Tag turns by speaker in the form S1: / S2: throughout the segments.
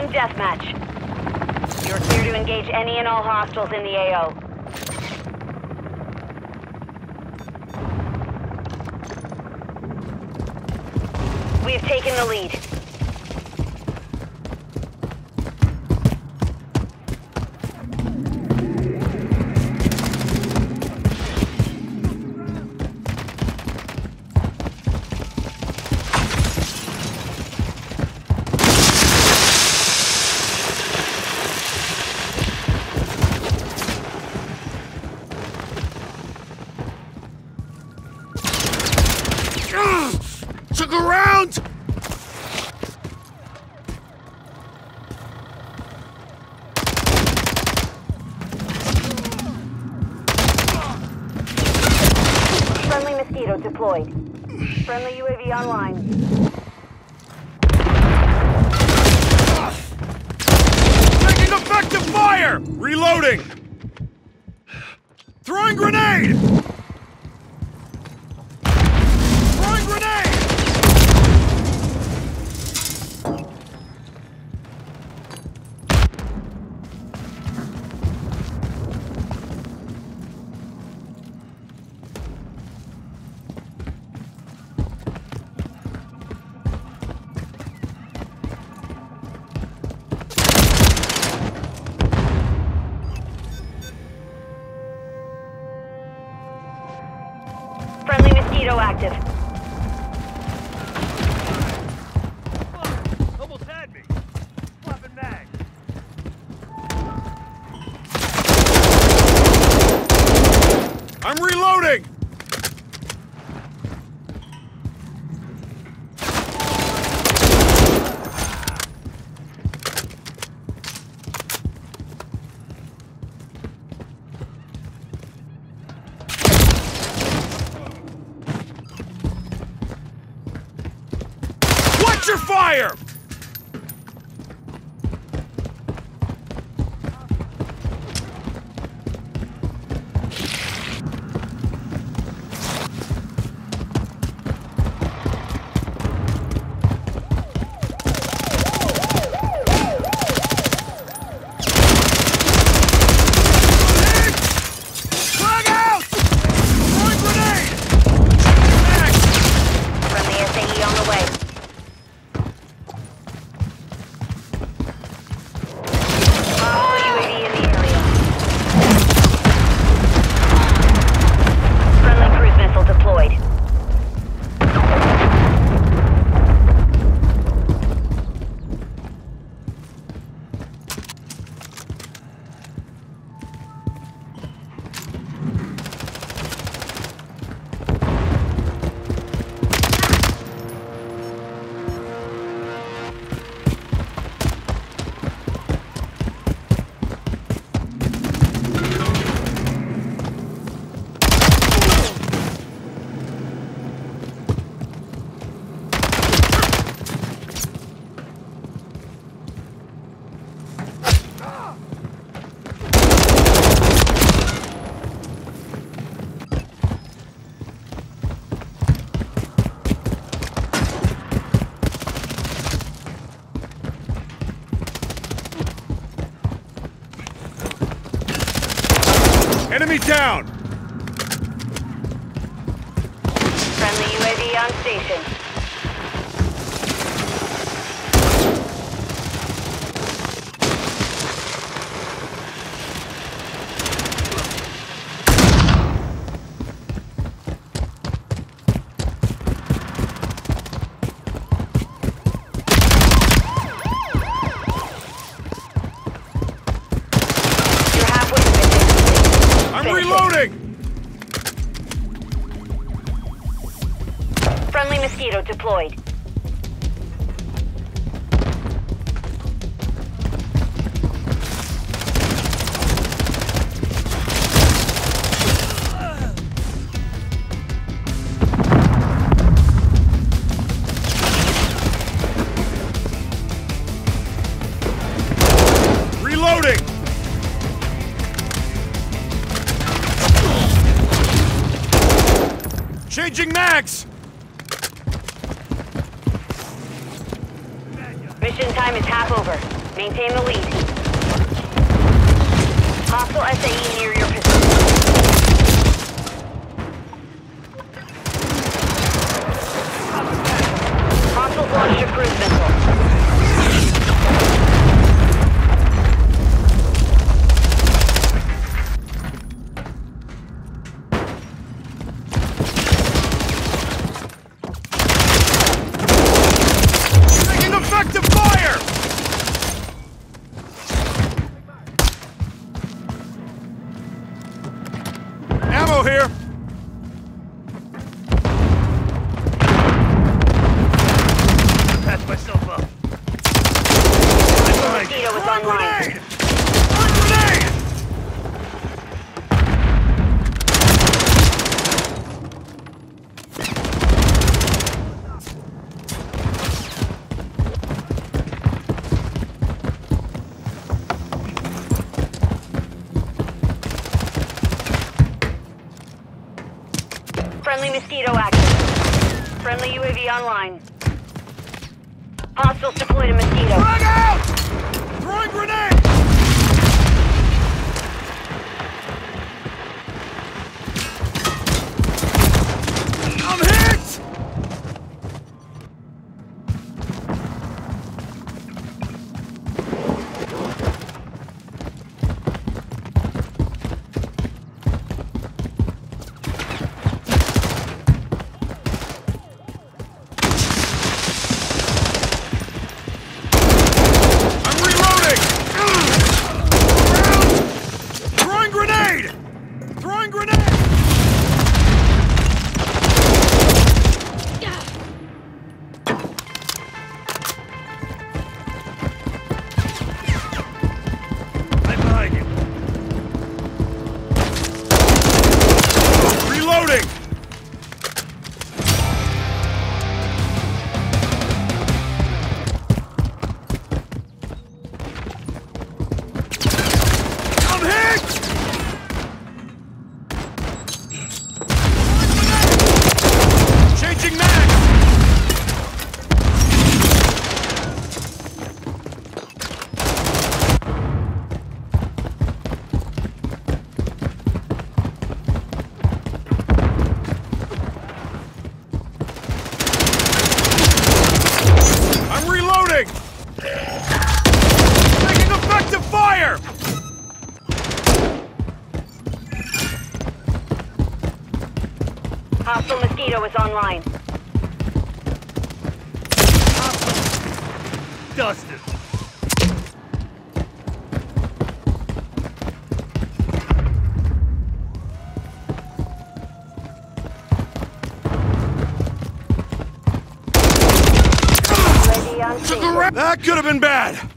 S1: Team deathmatch. You're clear to engage any and all hostiles in the AO. We have taken the lead. Deployed. Friendly UAV online.
S2: Taking effective fire! Reloading! Throwing grenade! Enemy down!
S1: Friendly UAV on station. You're halfway to mission.
S2: Reloading!
S1: Friendly mosquito deployed.
S2: Changing mags!
S1: Mission time is half over. Maintain the lead. Hostile SAE near your Friendly mosquito active. Friendly UAV online. Hostiles deployed a mosquito.
S2: Drag out! Throwing grenade!
S1: Hostile Mosquito is online.
S3: Dusted.
S2: That could have been bad!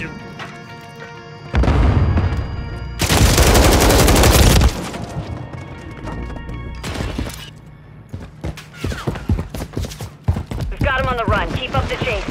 S3: you.
S1: We've got him on the run. Keep up the chase.